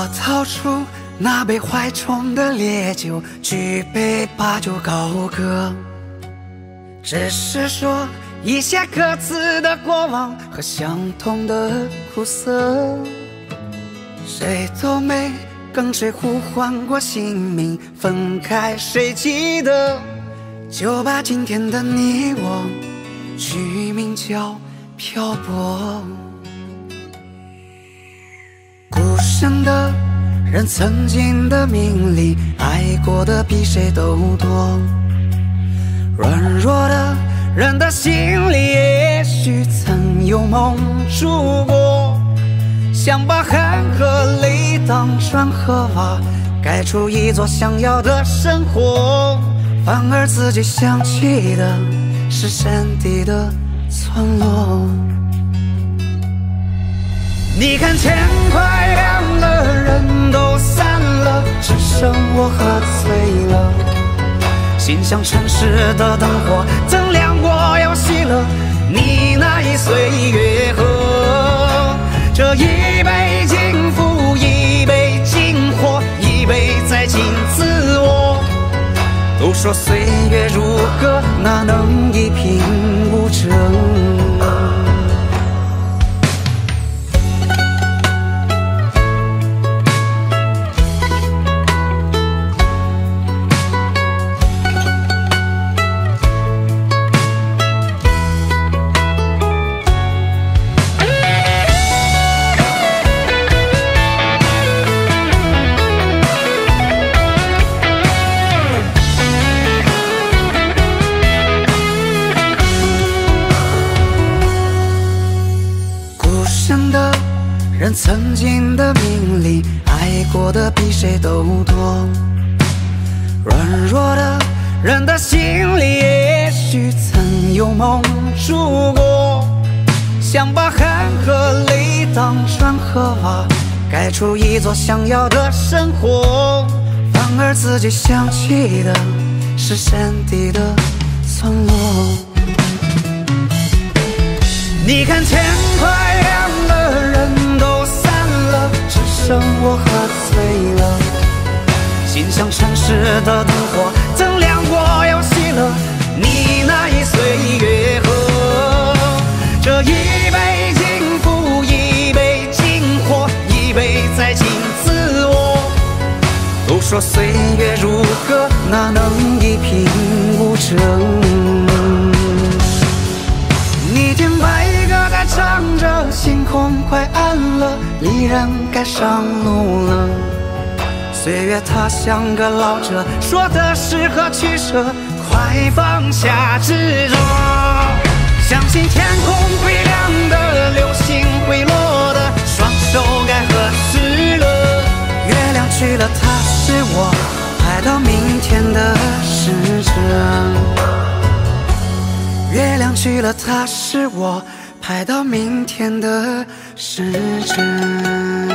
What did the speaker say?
我掏出那杯怀中的烈酒，举杯把酒高歌。只是说一些各自的过往和相同的苦涩，谁都没跟谁互换过姓名，分开谁记得？就把今天的你我取名叫漂泊。想的人，曾经的名利，爱过的比谁都多。软弱的人的心里，也许曾有梦住过，想把汗和泪当砖和瓦，盖出一座想要的生活，反而自己想起的是山底的村落。你看天快亮，人都散了，只剩我喝醉了。心像城市的灯火，曾亮过又熄了。你那一岁月河，这一杯敬的人，曾经的名利，爱过的比谁都多。软弱的人的心里，也许曾有梦住过，想把汗和泪当砖和瓦，盖出一座想要的生活，反而自己想起的是山底的村落。的灯火，曾亮过又熄了。你那一岁月河，这一杯敬父，一杯敬火，一杯再敬自我。都说岁月如歌，哪能一贫无争？你听白鸽在唱着，星空快暗了，离人该上路了。岁月它像个老者，说的是何取舍，快放下执着。相信天空会亮的，流星会落的，双手该何时了？月亮去了，它是我拍到明天的时针。月亮去了，它是我拍到明天的时针。